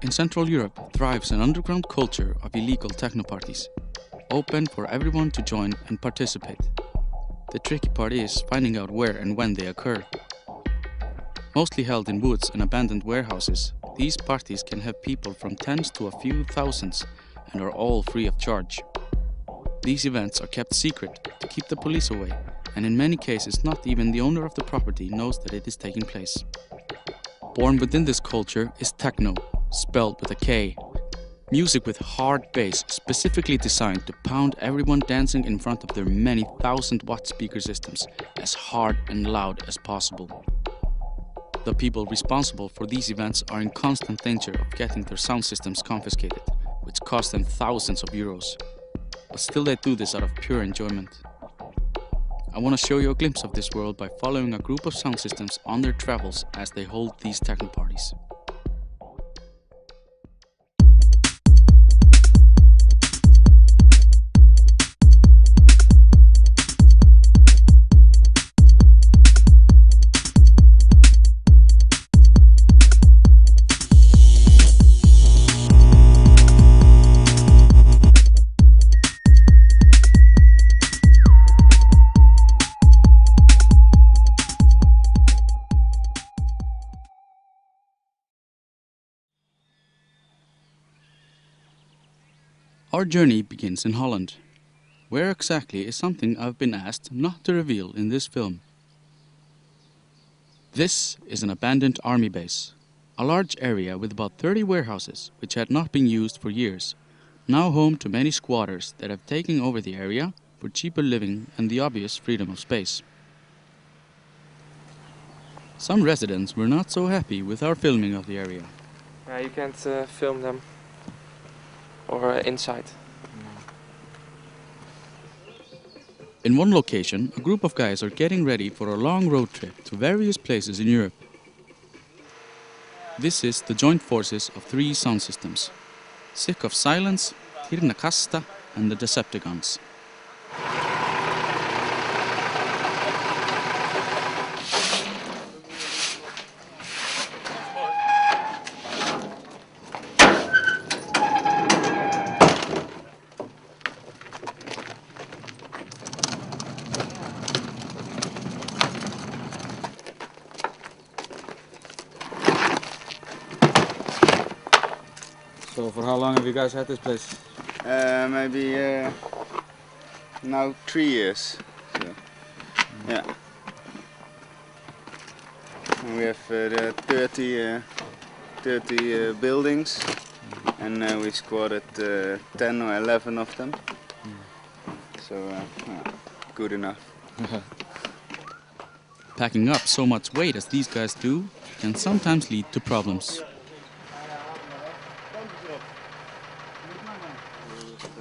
In Central Europe thrives an underground culture of illegal techno parties, open for everyone to join and participate. The tricky part is finding out where and when they occur. Mostly held in woods and abandoned warehouses, these parties can have people from tens to a few thousands and are all free of charge. These events are kept secret to keep the police away, and in many cases, not even the owner of the property knows that it is taking place. Born within this culture is tekno, spelled with a K. Music with hard bass, specifically designed to pound everyone dancing in front of their many thousand watt speaker systems as hard and loud as possible. The people responsible for these events are in constant danger of getting their sound systems confiscated, which cost them thousands of euros. But still they do this out of pure enjoyment. I want to show you a glimpse of this world by following a group of sound systems on their travels as they hold these techno parties. Our journey begins in Holland. Where exactly is something I've been asked not to reveal in this film. This is an abandoned army base, a large area with about 30 warehouses which had not been used for years, now home to many squatters that have taken over the area for cheaper living and the obvious freedom of space. Some residents were not so happy with our filming of the area. Yeah, you can't uh, film them or uh, inside. In one location, a group of guys are getting ready for a long road trip to various places in Europe. This is the joint forces of three sound systems Sick of Silence, Tirnakasta, and the Decepticons. You guys had this place? Uh, maybe uh, now three years. So, yeah. And we have uh, the 30, uh, 30 uh, buildings and uh, we squatted uh, 10 or 11 of them. So uh, yeah, good enough. Packing up so much weight as these guys do can sometimes lead to problems.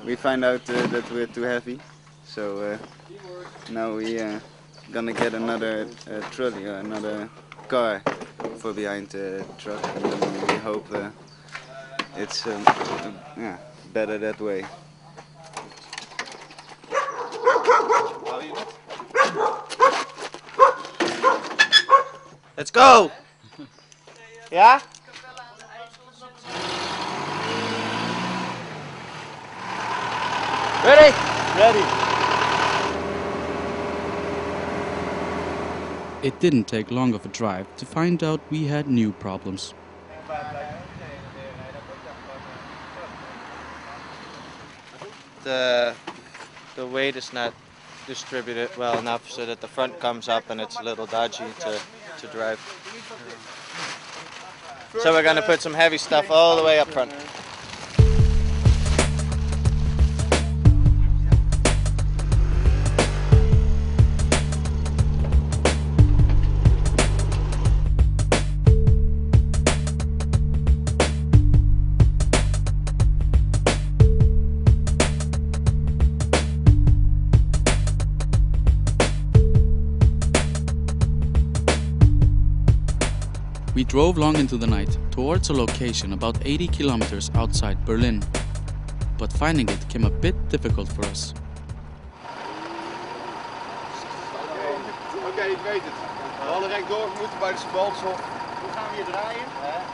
We find out uh, that we're too heavy, so uh, now we uh, gonna get another trolley or another car for behind the truck, and we hope it's um, yeah, better that way. Let's go! Ja? Ready? Ready. It didn't take long of a drive to find out we had new problems. The the weight is not distributed well enough so that the front comes up and it's a little dodgy to, to drive. So we're gonna put some heavy stuff all the way up front. Drove long into the night towards a location about 80 kilometers outside Berlin, but finding it came a bit difficult for us. Oké, ik weet het. We hadden rechtdoor moeten bij de Sbaltsel. we gaan weer draaien.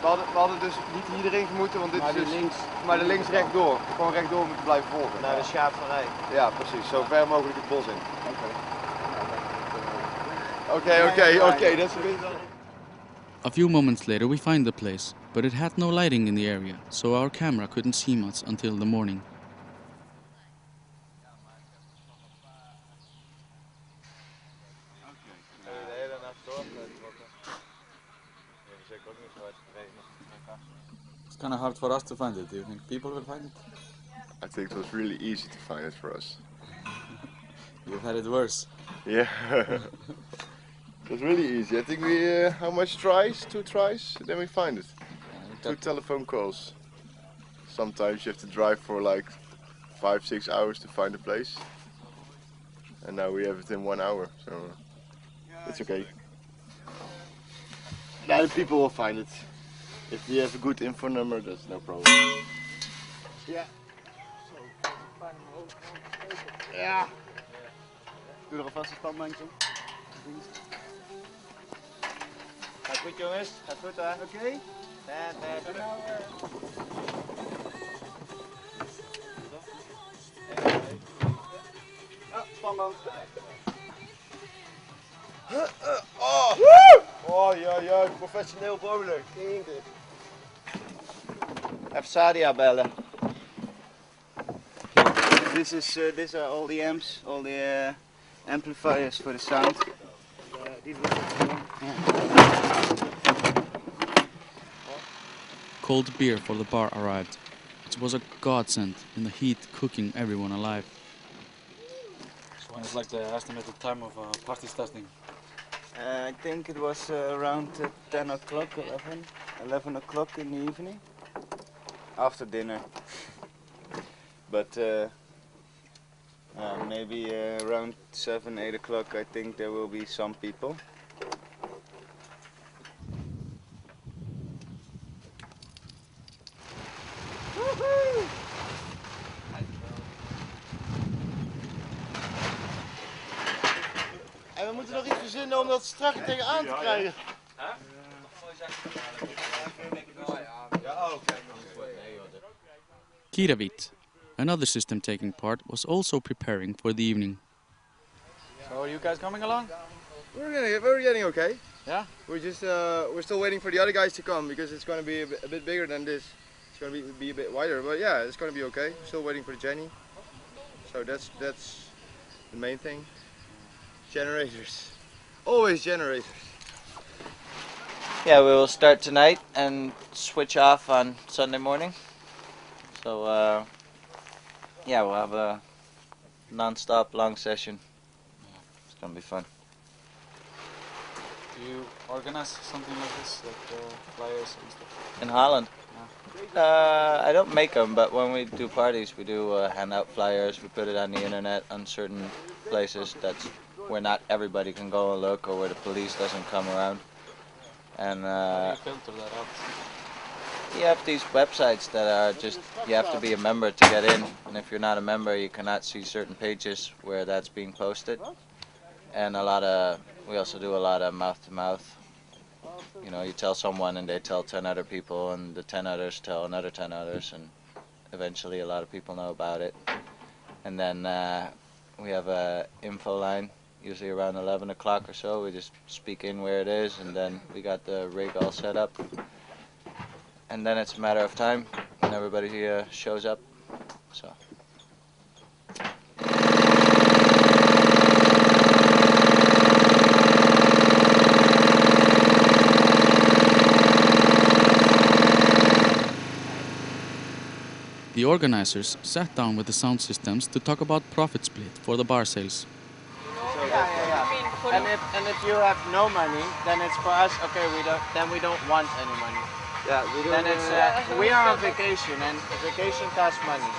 We hadden, we hadden dus niet hier erin moeten, want dit Maar is dus, links. maar de links rechtdoor. Gewoon rechtdoor moeten blijven volgen. Naar de schaapverij. Ja, precies. Zo ver mogelijk het bos in. Oké, oké, oké. Dat is een beetje... A few moments later, we find the place, but it had no lighting in the area, so our camera couldn't see much until the morning. De hele nacht door blijven rokken. Ja, dat is ook niet zo hard gereden. It's kind of hard for us to find it. Do you think people will find it? I think it was really easy to find it for us. You've had it worse. Yeah. it was really easy. I think we, uh, how much tries? Two tries? Then we find it. Uh, Two telephone calls. Sometimes you have to drive for like five, six hours to find a place. And now we have it in one hour, so it's okay. Now the people will find it. If you have a good info number, that's no problem. Ja. Ja. Doe er alvast een standbandje. Gaat goed jongens, gaat goed hè? Oké. Fantastic. Ja, standband. Oh! Oh ja, ja, professioneel bowler. Kijk dit. Even Sadia bellen. This is uh, these are all the amps, all the uh, amplifiers for the sound. Die wil ik gewoon. Cold beer for the bar arrived. It was a godsend in the heat cooking everyone alive. This one is like the estimated time of uh, party starting. Uh, I think it was uh, around uh, 10 o'clock, 11, 11 o'clock in the evening, after dinner. But uh, uh, maybe uh, around 7, 8 o'clock, I think there will be some people. En we moeten nog iets verzinnen om dat strak tegenaan te krijgen. Kiravit, another system taking part, was also preparing for the evening. So are you guys coming along? We're getting, we're getting okay. Yeah? We're just, uh, we're still waiting for the other guys to come because it's going to be a bit, a bit bigger than this. It's going to be, be a bit wider, but yeah, it's going to be okay. Still waiting for Jenny. So that's, that's the main thing. Generators. Always generators. Yeah, we will start tonight and switch off on Sunday morning. So, uh, yeah, we'll have a non-stop long session. It's gonna be fun. Do you organize something like this, like uh, flyers and stuff? In Holland? Uh, I don't make them, but when we do parties, we do uh, hand out flyers. We put it on the internet on certain places that's where not everybody can go and look, or where the police doesn't come around. And uh, you filter that out? you have these websites that are just you have to be a member to get in, and if you're not a member, you cannot see certain pages where that's being posted. And a lot of we also do a lot of mouth to mouth. You know, you tell someone and they tell ten other people, and the ten others tell another ten others, and eventually a lot of people know about it. And then uh, we have a info line, usually around 11 o'clock or so. We just speak in where it is, and then we got the rig all set up. And then it's a matter of time when everybody uh, shows up. So. The organizers sat down with the sound systems to talk about profit split for the bar sales. Yeah, yeah, yeah. And if and if you have no money, then it's for us. Okay, we don't. Then we don't want any money. Yeah, we don't. Then it's uh, we are on vacation, and vacation costs money.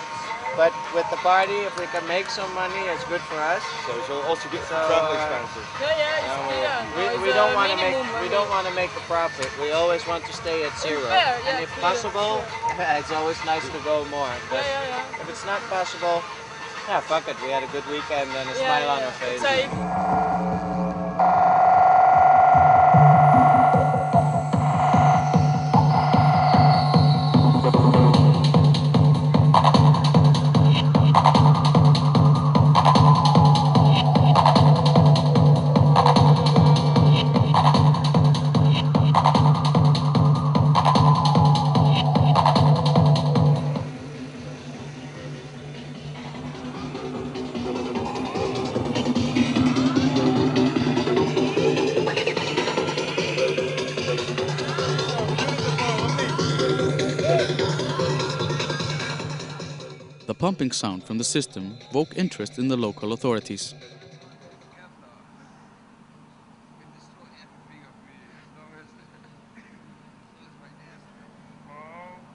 But with the party, if we can make some money, it's good for us. So, so also get So, travel uh, expenses. Ja, ja, is, Uh, we, is, we don't want to make minimum, we don't want to make a profit. We always want to stay at zero. fair, yeah, and if clear. possible, it's always nice to go more. Ja, But ja, ja. if it's not possible, yeah, fuck it. We had a good weekend and a Ja, smile ja. on our face. Sound from the system woke interest in the local authorities.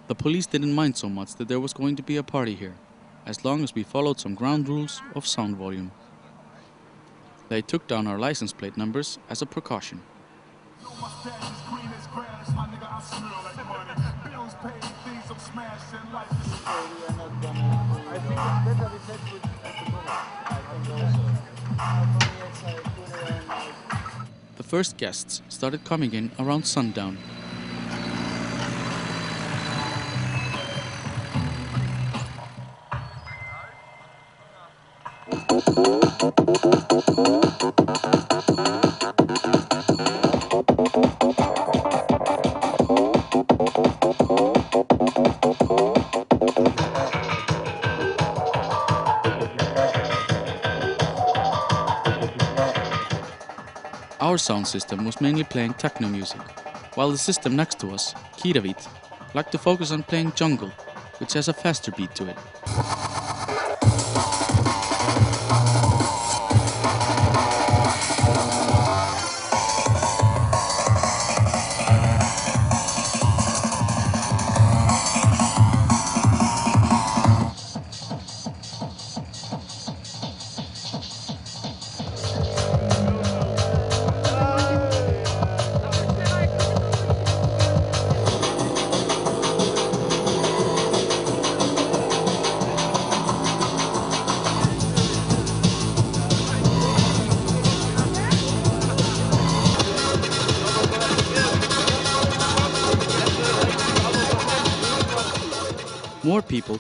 The police didn't mind so much that there was going to be a party here, as long as we followed some ground rules of sound volume. They took down our license plate numbers as a precaution. First guests started coming in around sundown. Sound system was mainly playing techno music, while the system next to us, Kiravit, liked to focus on playing jungle, which has a faster beat to it.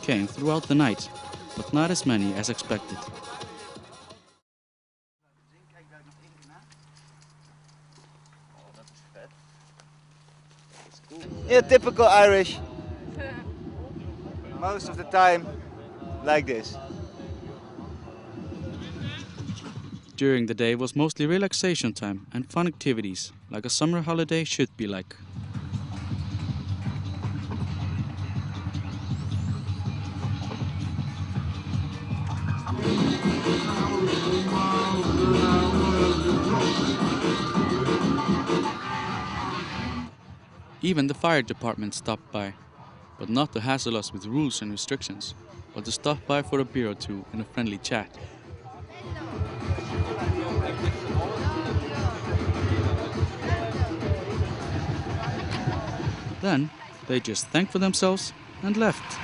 Came throughout the night, but not as many as expected. Yeah, typical Irish. Most of the time, like this. During the day was mostly relaxation time and fun activities, like a summer holiday should be like. Even the fire department stopped by, but not to hassle us with rules and restrictions, but to stop by for a beer or two and a friendly chat. Then they just thanked for themselves and left.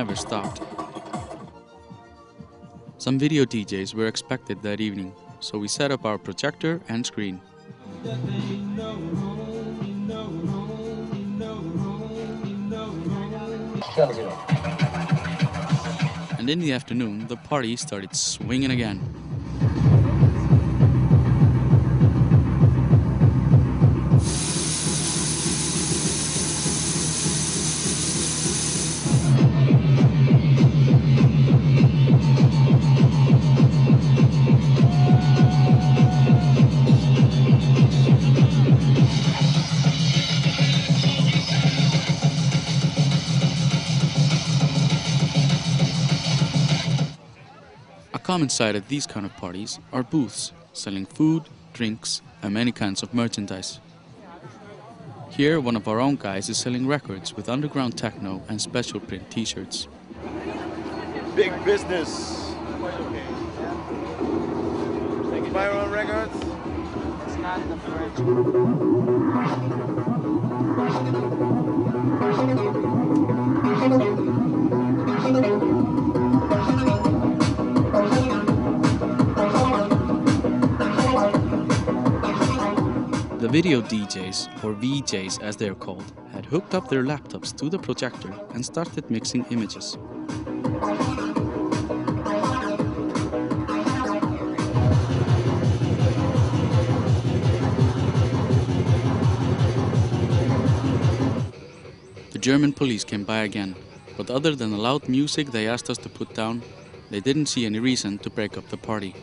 Never stopped. Some video DJs were expected that evening, so we set up our projector and screen. And in the afternoon, the party started swinging again. Common sight at these kind of parties are booths selling food, drinks, and many kinds of merchandise. Here, one of our own guys is selling records with underground techno and special print t-shirts. Big business. Viral records. It's not the French. video DJs, or VJs as they are called, had hooked up their laptops to the projector and started mixing images. The German police came by again, But other than the loud music they asked us to put down, they didn't see any reason to break up the party.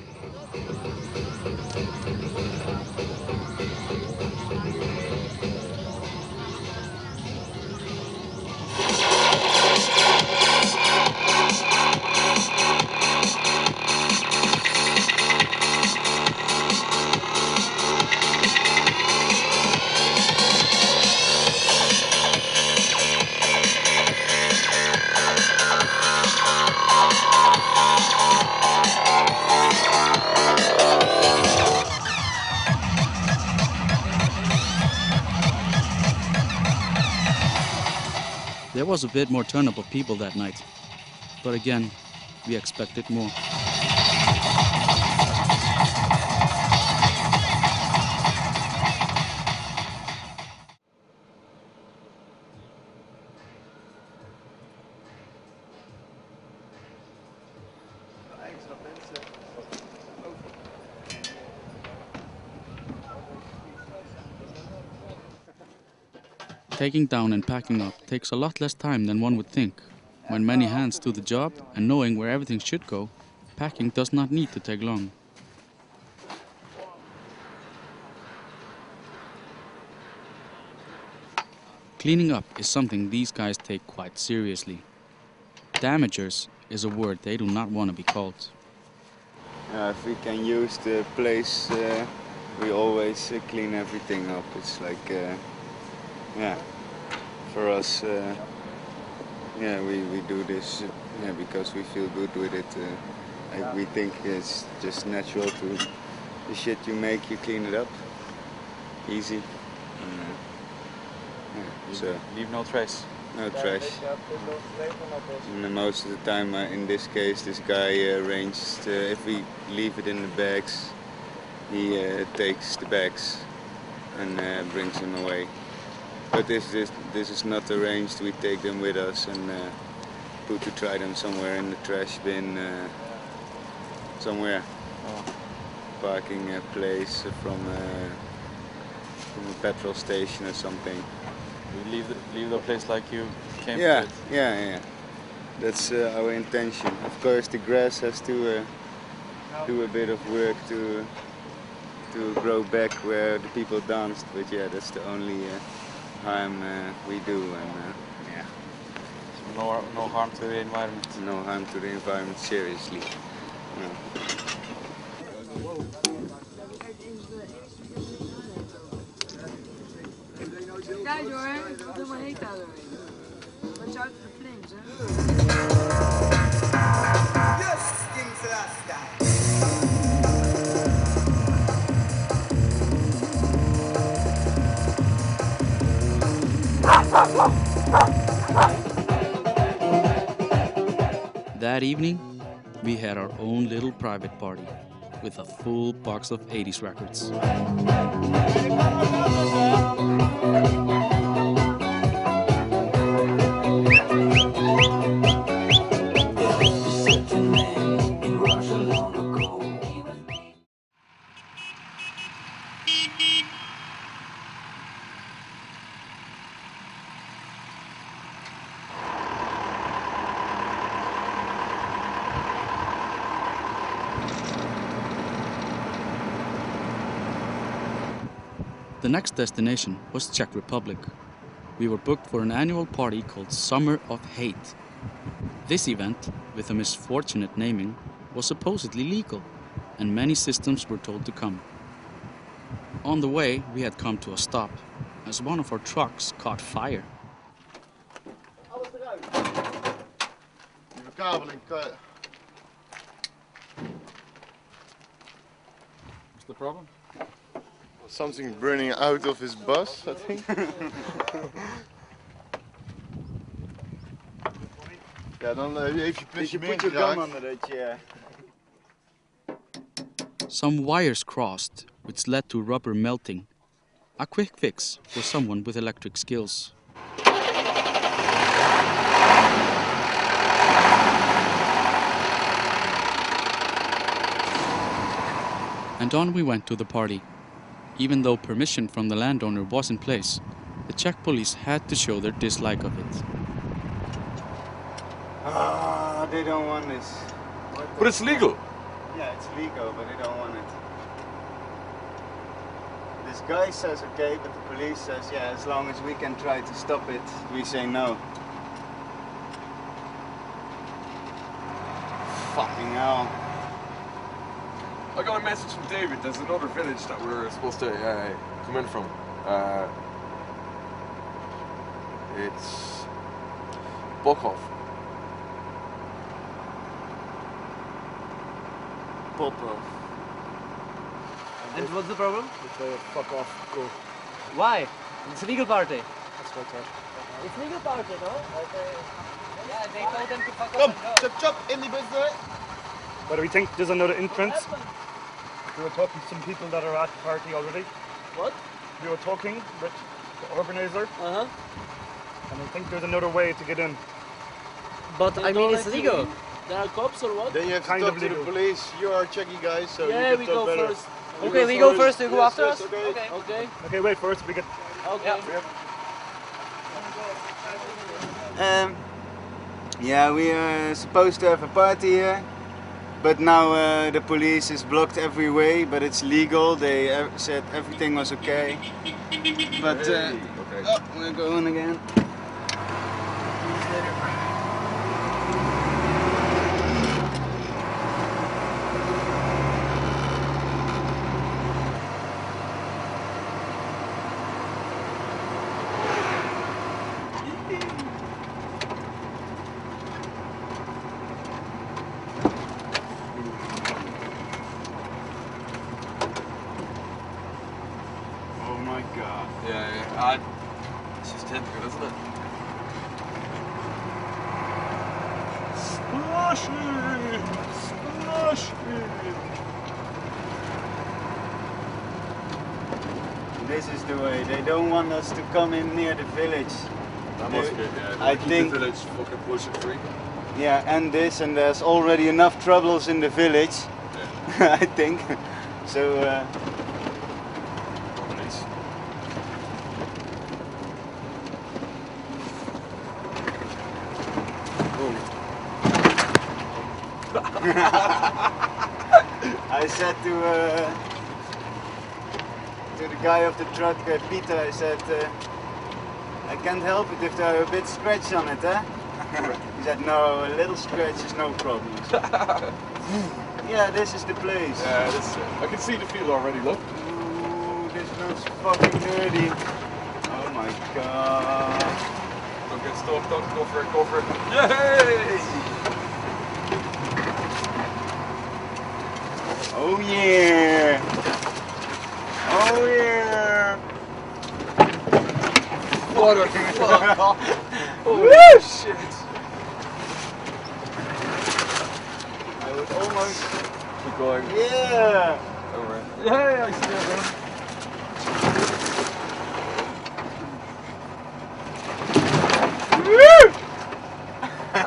A bit more turn up of people that night, but again, we expected more. Taking down and packing up takes a lot less time than one would think. When many hands do the job and knowing where everything should go, packing does not need to take long. Cleaning up is something these guys take quite seriously. Damagers is a word they do not want to be called. Uh, if we can use the place, uh, we always uh, clean everything up. It's like, uh, yeah, for us, uh, yeah, we, we do this uh, yeah, because we feel good with it. Uh, like we think it's just natural to the shit you make, you clean it up, easy. And, yeah, so Leave no trace. no trash. And then most of the time, uh, in this case, this guy uh, arranged uh, if we leave it in the bags, he uh, takes the bags and uh, brings them away. But this this this is not arranged. We take them with us and uh, put to try them somewhere in the trash bin, uh, somewhere, parking a place from uh, from a petrol station or something. You leave the, leave the place like you came Yeah, to it. yeah, yeah. That's uh, our intention. Of course, the grass has to uh, do a bit of work to to grow back where the people danced. But yeah, that's the only uh, harm uh, we do, and uh, yeah, So no, no harm to the environment. no harm to the environment. Seriously. No. Kijk hoor, het wordt helemaal heet daar doorheen. Watch out for the flames, hè. That evening, we had our own little private party with a full box of 80s records. The next destination was Czech Republic. We were booked for an annual party called Summer of Hate. This event, with a misfortunate naming, was supposedly legal, and many systems were told to come. On the way, we had come to a stop, as one of our trucks caught fire. Die verkabeling, kan What's the problem? Something burning out of his bus, I think. ja, dan heeft je plusje meer geraakt. under it, yeah. Some wires crossed, which led to rubber melting. A quick fix for someone with electric skills. And on we went to the party. Even though permission from the landowner was in place, the Czech police had to show their dislike of it. Ah, they don't want this. What But it's legal. Yeah, it's legal, but they don't want it. This guy says okay, but the police says yeah, as long as we can try to stop it, we say no. Fucking hell. I got a message from David. There's another village that we're supposed to uh, come in from. Uh, it's Bokov. Popov. And what's the problem? Fuck off, go. Why? It's a legal party. That's what I thought. It's legal party, no? Okay. Yeah, they told them to fuck Kom, off and go. chop chop, in die bus door. What do we think? There's another entrance. We were talking to some people that are at the party already. What? We were talking with the organizer, Uh-huh. and I think there's another way to get in. But I mean, it's legal. There are cops or what? Then you have to Kind talk of to the police. You are Czechy guys, so yeah, you we can talk go better. first. You Okay, we go first, you go Yes, after yes, us? Okay. Okay. Okay. Okay, wait first. We get. Okay. Yeah. Um, yeah, we are supposed to have a party here, but now uh, the police is blocked every way. But it's legal. They uh, said everything was okay. But uh, oh, we're going again. Oh my god. Yeah, yeah. Uh, it's just typical, isn't it? Splashy! Splashy! This is the way. They don't in near the village. That must be yeah. I think- the village fucking bullshit free. Yeah, and this, and there's already enough troubles in the village. I think. So. Uh. I said to uh, to the guy of the truck, uh, Peter, I said, uh, I can't help it if there are a bit scratch on it, eh? he said, no, a little scratch is no problem. yeah, this is the place. Yeah, this is it. I can see the field already, look. Ooh, this looks fucking dirty. Oh my god. Don't get stuck, don't go for it, go for it. Yay! Oh yeah. Oh yeah. What a fuck! Woo! shit! I would almost. Keep going. Yeah. Over. Yay, I see that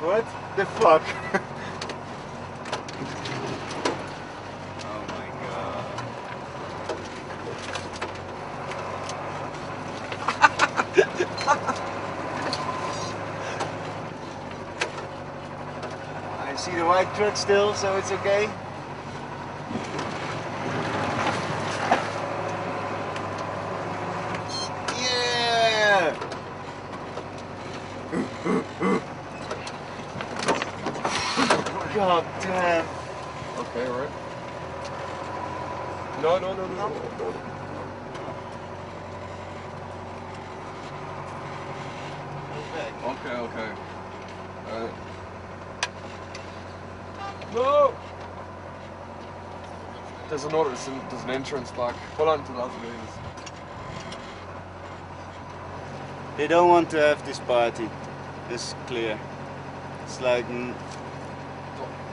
what the fuck? oh my god. I see the white truck still, so it's okay. Yeah! God damn. Okay, alright. No, no, no, no, no. no. Okay, okay. Alright. No! There's another, there's an, there's an entrance back. Hold on to that, please. They don't want to have this party. It's clear. It's like mm,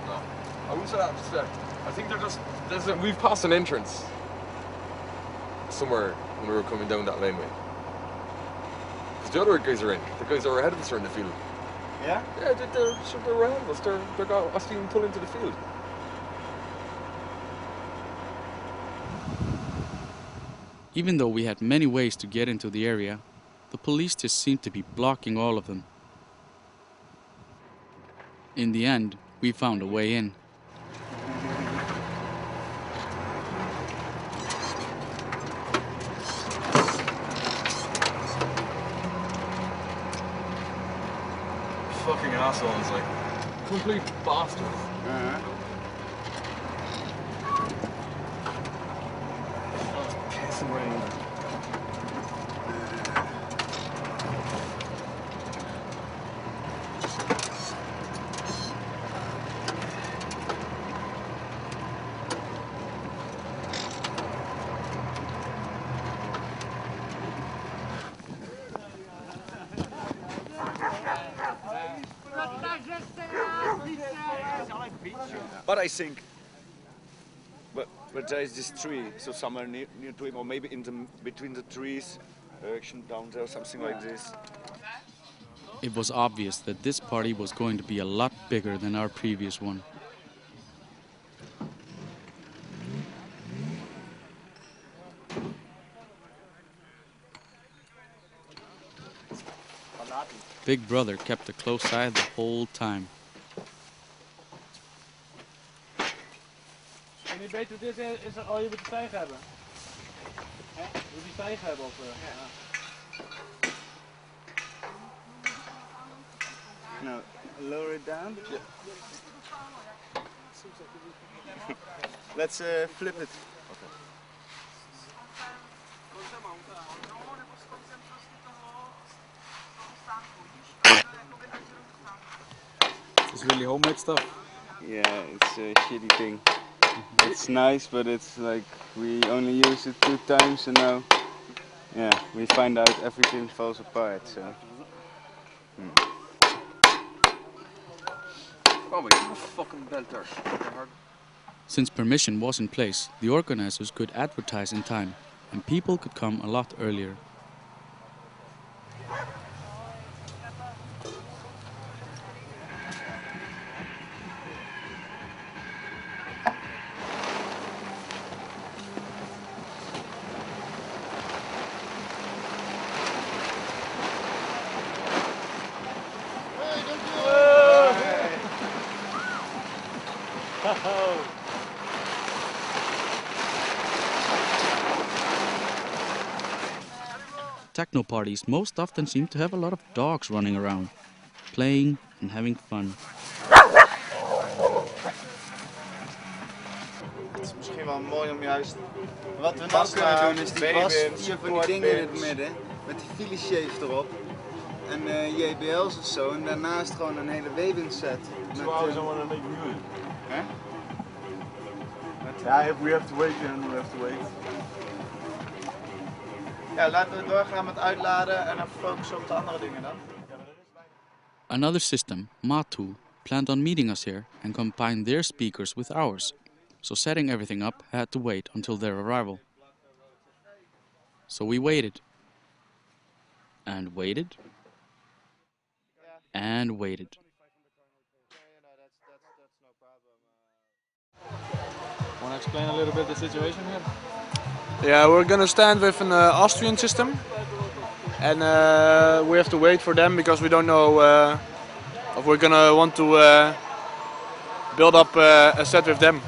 No. I wouldn't say uh, I think they're just. There's a, we've passed an entrance somewhere when we were coming down that laneway. Because the other guys are in. The guys that are ahead of us are in the field. Yeah? Yeah, they're, they're, they're around us. They're, they're got us even pull into the field. Even though we had many ways to get into the area, the police just seemed to be blocking all of them. In the end, we found a way in. Complete bastards. Uh-huh. Pissing rain. But I think, but, but there is this tree, so somewhere near, near to him, or maybe in the between the trees, direction down there, something like this. It was obvious that this party was going to be a lot bigger than our previous one. Big Brother kept a close eye the whole time. Je weet hoe dit is, is er, oh je moet die vijg hebben. Hè? Je moet die vijg hebben of... eh, ja. Now, lower it down. Let's uh, flip it. It's really homemade stuff. Yeah, it's a shitty thing. It's nice, but it's like we only use it two times, and now, yeah, we find out everything falls apart. So. hmm. Oh my god, fucking belter. Since permission was in place, the organizers could advertise in time, and people could come a lot earlier. Techno parties most often seem to have a lot of dogs running around, playing and having fun. Het is misschien wel mooi om juist. Wat we nou Pasta, kunnen doen is die baby, bas, hier van die dingen in het pins. midden, met die file shave erop. En eh, JBL's of zo, en daarnaast gewoon een hele waving set. Met, Two hours eh, I want to make music. Hè? Yeah, if we have to wait, then we have to wait. Ja, laten we doorgaan met uitladen en dan focussen op de andere dingen dan. Another system, Matu, planned on meeting us here and combine their speakers with ours, so setting everything up had to wait until their arrival. So we waited. And waited. And waited. Want to explain a little bit the situation here? Yeah, we're gonna stand with an uh, Austrian system, and uh, we have to wait for them because we don't know uh, if we're gonna want to uh, build up uh, a set with them.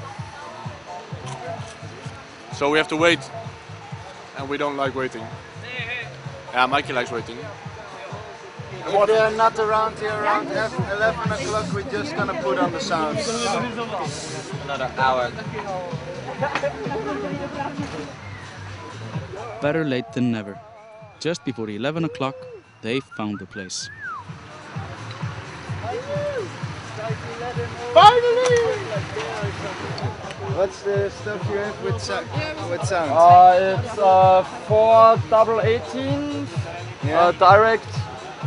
So we have to wait, and we don't like waiting. Yeah, Mikey likes waiting. If they're not around here around 11 o'clock, we're just gonna put on the sounds. Another hour. Better late than never. Just before 11 o'clock, they found the place. Finally! What's the stuff you have with, so- with sound? Uh, it's uh, four double 18 uh, direct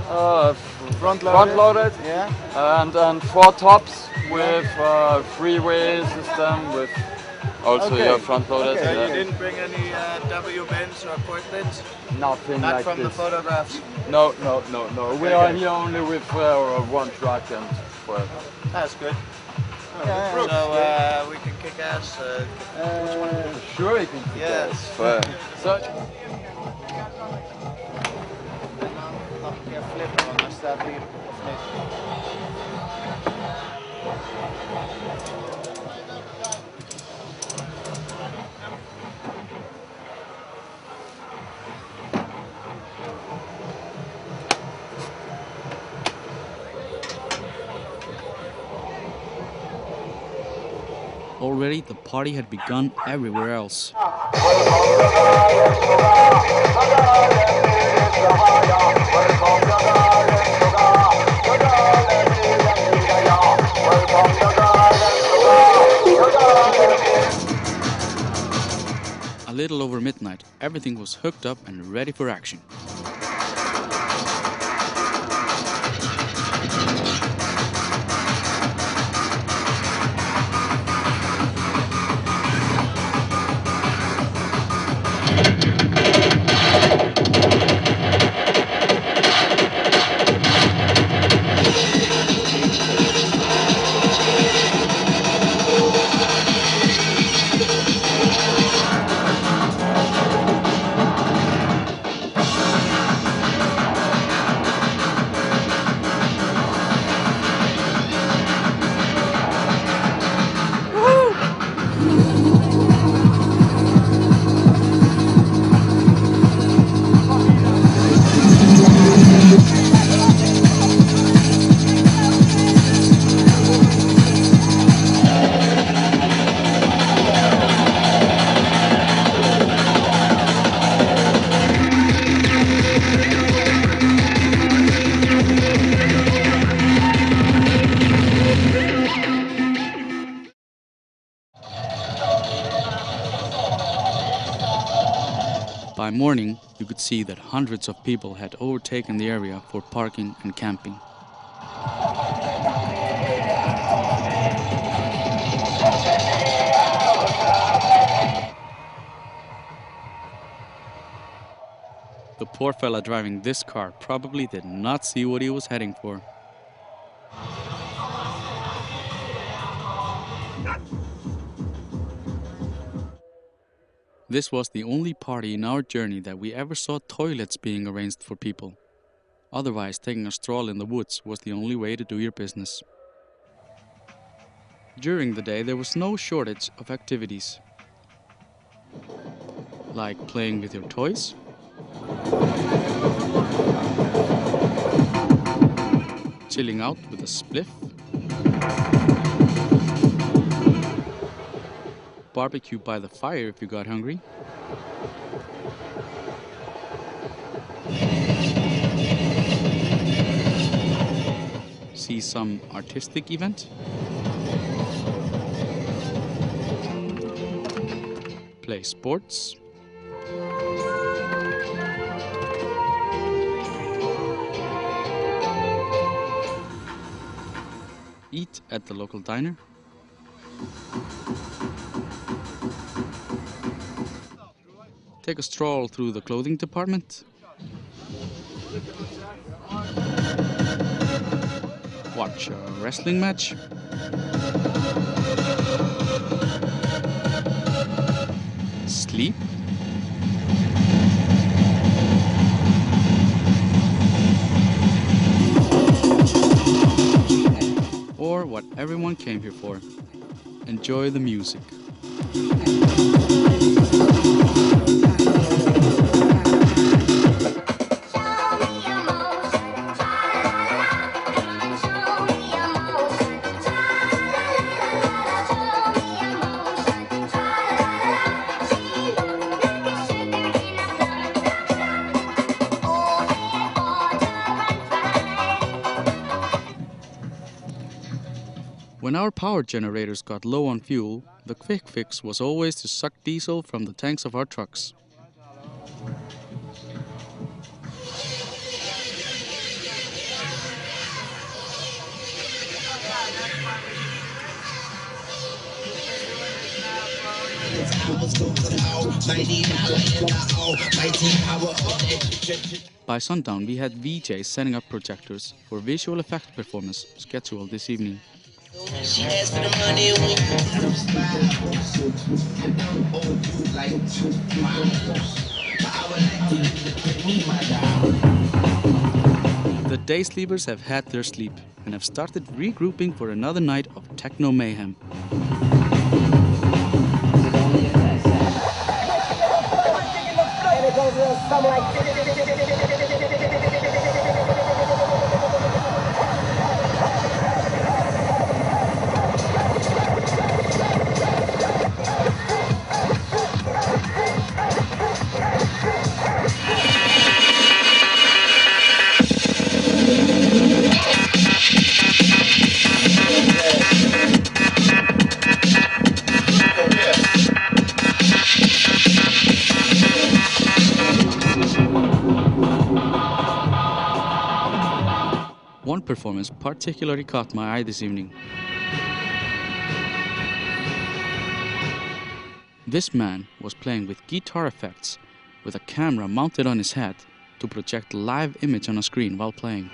uh, front loaded, loaded? Yeah. and and four tops with uh, freeway system with also Okay. yeah, front loaded. Okay, yeah. you didn't bring any uh, W bins or port bins? Nothing Not like from the photographs? No, no, no, no. We Okay. are here only with uh, one truck and well. That's good. Yeah, so uh, we can kick ass. Uh, Uh, sure, you can. kick Yes. ass. Well, so Nog Already the party had begun everywhere else. A little over midnight, everything was hooked up and ready for action. Morning, you could see that hundreds of people had overtaken the area for parking and camping. The poor fella driving this car probably did not see what he was heading for. This was the only party in our journey that we ever saw toilets being arranged for people. Otherwise, taking a stroll in the woods was the only way to do your business. During the day, there was no shortage of activities, like playing with your toys, chilling out with a spliff, barbecue by the fire if you got hungry. See some artistic event. Play sports. Eat at the local diner. Take a stroll through the clothing department. Watch a wrestling match. Sleep. Or what everyone came here for. Enjoy the music. Power generators got low on fuel, the quick fix was always to suck diesel from the tanks of our trucks. By sundown, we had VJs setting up projectors for visual effect performance scheduled this evening. She asked for the money when The day sleepers have had their sleep and have started regrouping for another night of techno mayhem. Particularly caught my eye this evening. This man was playing with guitar effects with a camera mounted on his head to project live image on a screen while playing.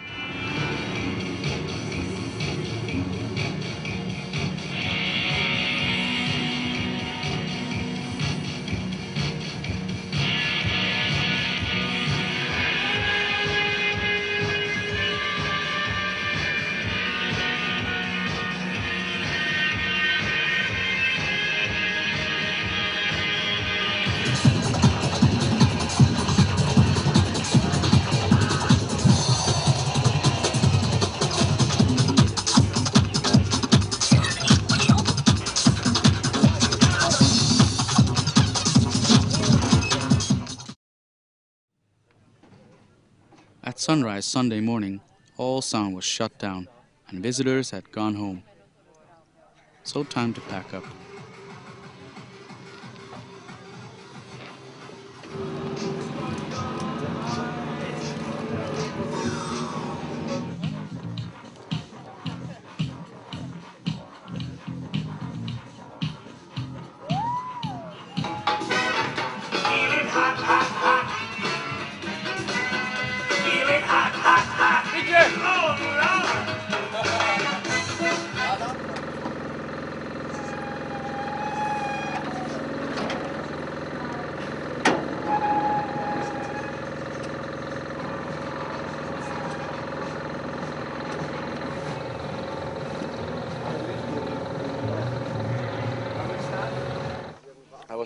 Sunrise Sunday morning, all sound was shut down and visitors had gone home. So time to pack up.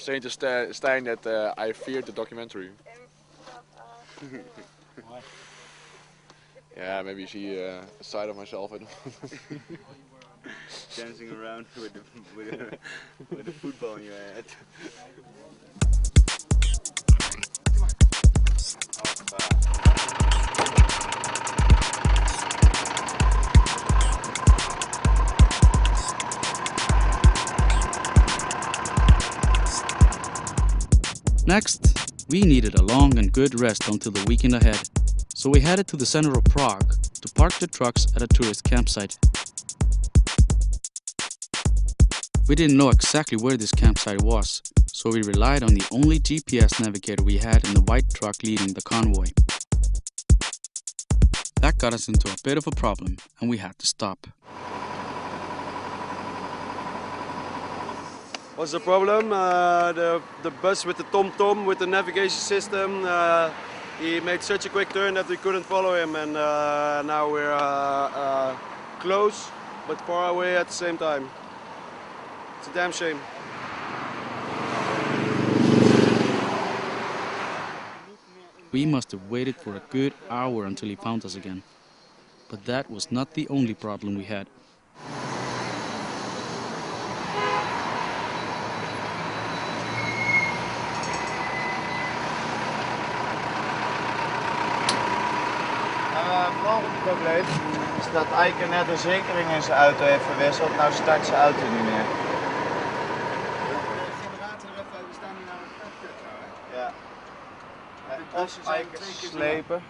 Was saying to Sta- Stijn that uh, I feared the documentary. yeah, maybe you see uh, a side of myself. Dancing around with the, with, a, with a football in your head. Next, we needed a long and good rest until the weekend ahead, so we headed to the center of Prague to park the trucks at a tourist campsite. We didn't know exactly where this campsite was, so we relied on the only GPS navigator we had in the white truck leading the convoy. That got us into a bit of a problem, and we had to stop. What's the problem? Uh, the, the bus with the TomTom with the navigation system, uh, he made such a quick turn that we couldn't follow him and uh, now we're uh, uh, close but far away at the same time. It's a damn shame. We must have waited for a good hour until he found us again. But that was not the only problem we had. Probleem is dat Eike net de zekering in zijn auto heeft verwisseld. Nou start zijn auto niet meer. Ja. Of Eike slepen.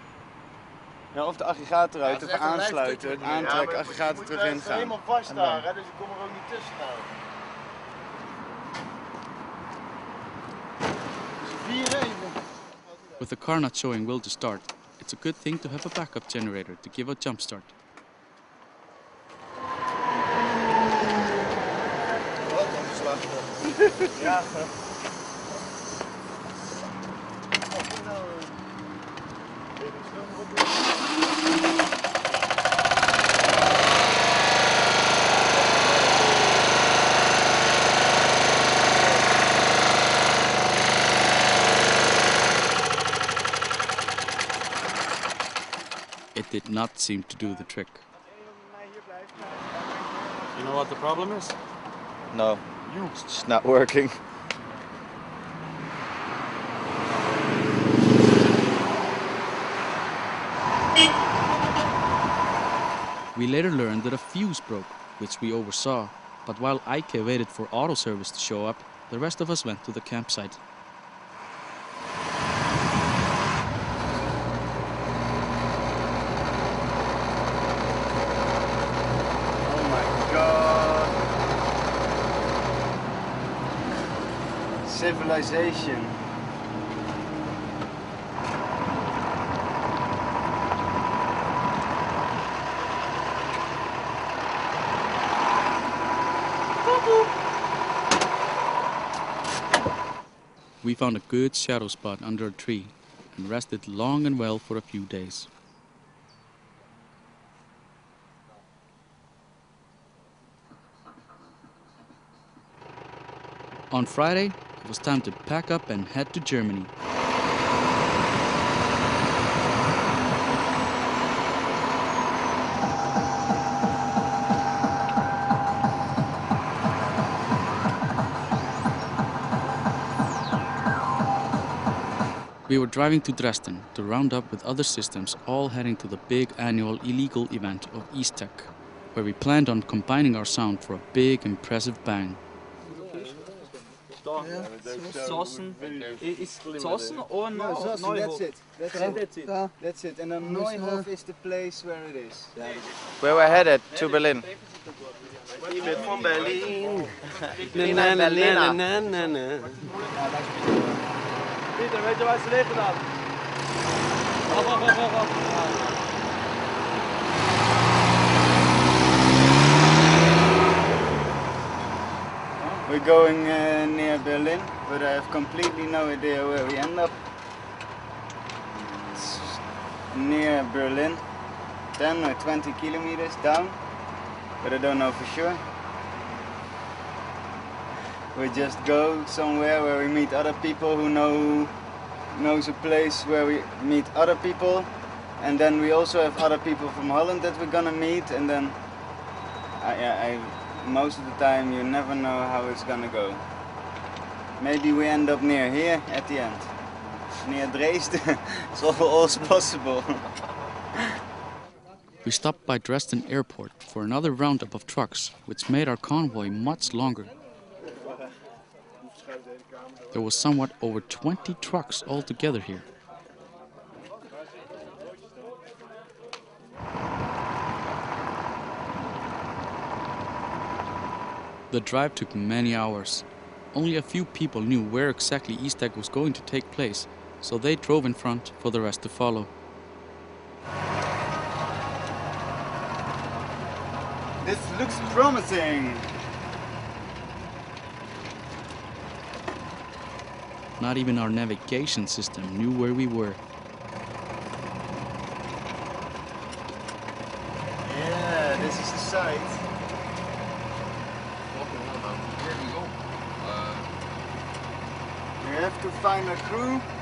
Ja, of de aggregaat eruit, even aansluiten, aantrekken, aggregaat er terug in gaan. helemaal vast En dan- daar, hè, dus ik kom er ook niet tussen nou. Vier even. With the car not showing will to start, it's a good thing to have a backup generator to give a jump start. not seem to do the trick. You know what the problem is? No. You. It's just not working. We later learned that a fuse broke, which we oversaw, but while Ike waited for auto service to show up, the rest of us went to the campsite. Oh my god. Civilization. We found a good shadow spot under a tree and rested long and well for a few days. On Friday, it was time to pack up and head to Germany. We were driving to Dresden to round up with other systems, all heading to the big annual illegal event of Eastech, where we planned on combining our sound for a big, impressive bang. Zossen is Zossen or No, no? Zossen, that's it. That's it. That's it. That's it. And then Neuhof is the place where it is. Where we're headed to Berlin. Ik ben van Berlin. Na, na, na, na, na, na. Pieter, weet je waar ze liggen dan? We're going uh, near Berlin, but I have completely no idea where we end up. It's near Berlin, 10 or 20 kilometers down, but I don't know for sure. We just go somewhere where we meet other people who know knows a place where we meet other people, and then we also have other people from Holland that we're gonna meet, and then I, I, I most of the time you never know how it's gonna go. Maybe we end up near here at the end. Near Dresden. it's all, all's possible. We stopped by Dresden Airport for another roundup of trucks, which made our convoy much longer. There was somewhat over 20 trucks altogether here. The drive took many hours. Only a few people knew where exactly Eastech was going to take place, so they drove in front for the rest to follow. this looks promising. Not even our navigation system knew where we were. Yeah, this is the site. Here we go. Uh, We have to find crew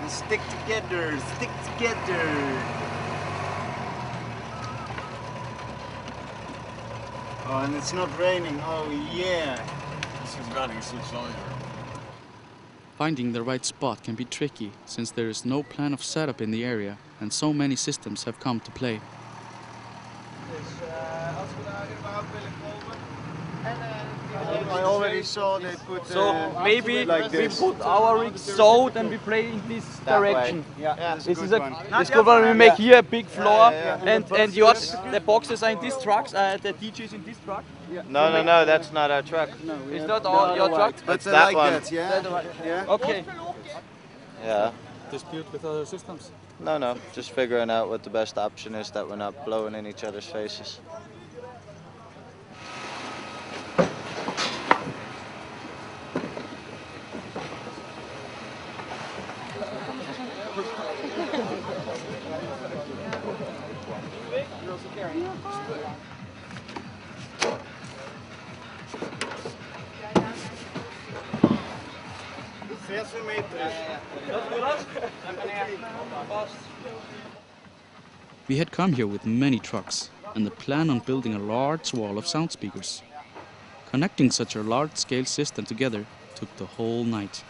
and stick together, stick together. Oh, and it's not raining. Oh, yeah. this is running so slowly. Finding the right spot can be tricky since there is no plan of setup in the area and so many systems have come to play. I saw they put. So uh, maybe like we this. put our rig so and we play in this That way. direction. Yeah, that's this is a one. this good one. We make here a big floor, yeah, yeah. and and yours the boxes are in these trucks. Uh, the DJs in this truck. No, no, no, that's not our truck. No, It's not all your truck. But It's that like one. that, yeah. That one. Yeah. Okay. Yeah. Dispute with other systems? No, no, just figuring out what the best option is that we're not blowing in each other's faces. We had come here with many trucks and the plan on building a large wall of sound speakers. Connecting such a large scale system together took the whole night.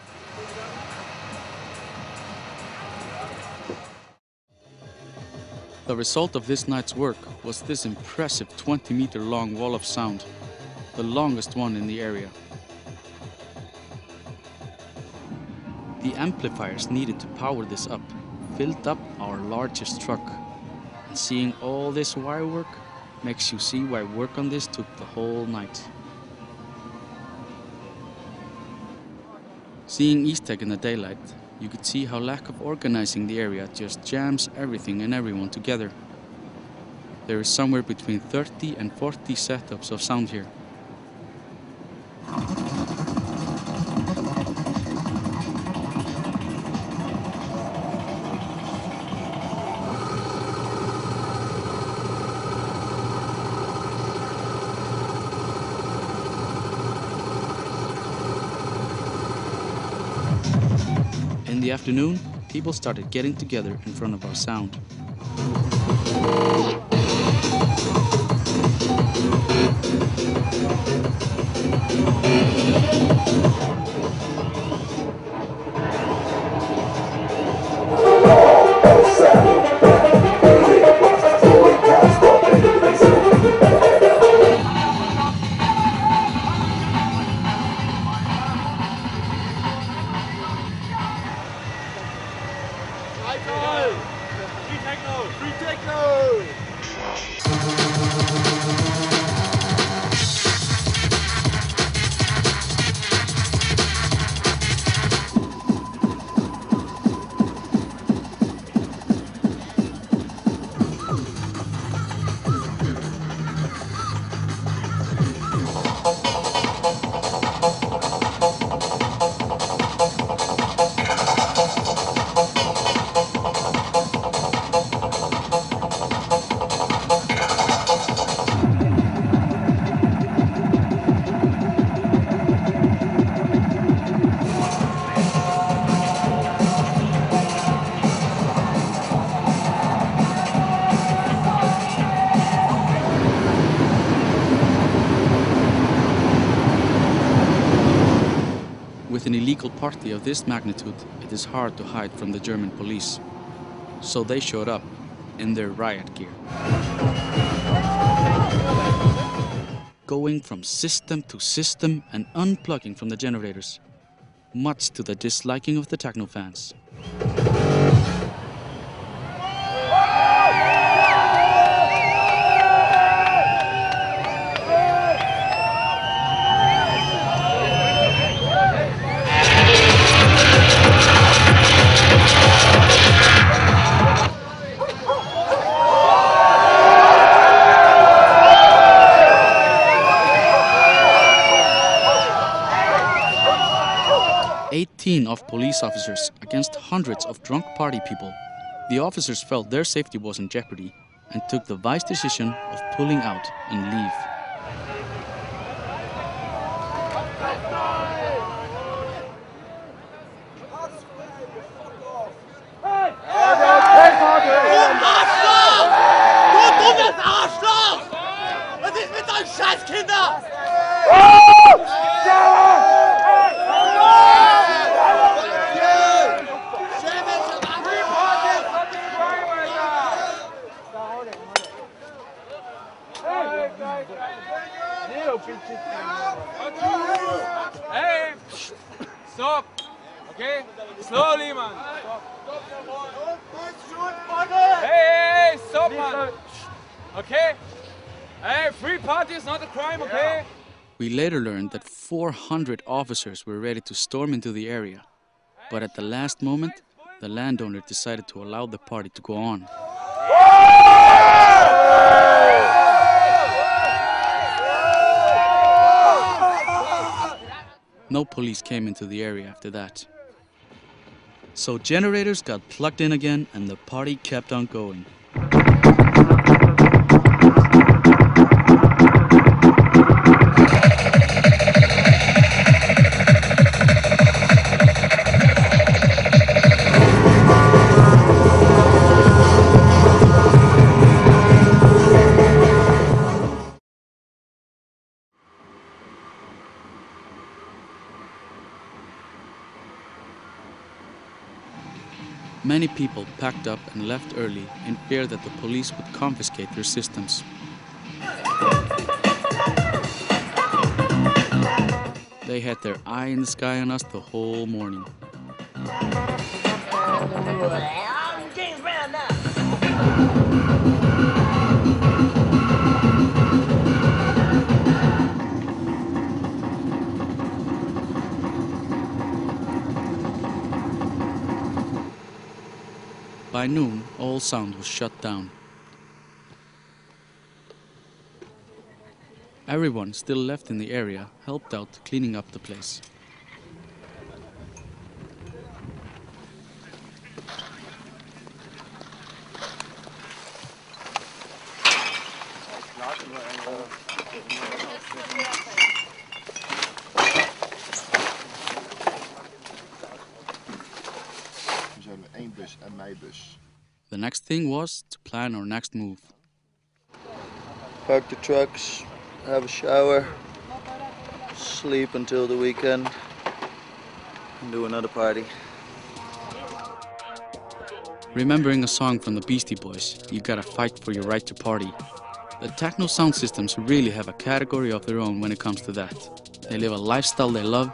The result of this night's work was this impressive 20 meter long wall of sound, the longest one in the area. The amplifiers needed to power this up filled up our largest truck. And seeing all this wire work makes you see why work on this took the whole night. Seeing Easttech in the daylight, you could see how lack of organizing the area just jams everything and everyone together. There is somewhere between 30 and 40 setups of sound here. Afternoon, people started getting together in front of our sound. Free With an illegal party of this magnitude, it is hard to hide from the German police. So they showed up in their riot gear. Going from system to system and unplugging from the generators, much to the disliking of the techno fans. Eighteen of police officers against hundreds of drunk party people. The officers felt their safety was in jeopardy and took the wise decision of pulling out and leave. Okay? Slowly, man! Hey, hey, stop, man! Okay? Hey, free party is not a crime, okay? We later learned that 400 officers were ready to storm into the area. But at the last moment, the landowner decided to allow the party to go on. No police came into the area after that. So generators got plugged in again and the party kept on going. People packed up and left early in fear that the police would confiscate their systems. They had their eye in the sky on us the whole morning. By noon, all sound was shut down. Everyone still left in the area helped out cleaning up the place. We zijn één bus en mijn bus. The next thing was to plan our next move. Park the trucks, have a shower, sleep until the weekend, and do another party. Remembering a song from the Beastie Boys, you gotta fight for your right to party. The techno sound systems really have a category of their own when it comes to that. They live a lifestyle they love,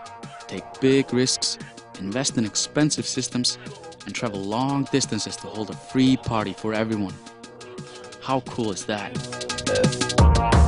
take big risks, invest in expensive systems, and travel long distances to hold a free party for everyone. How cool is that?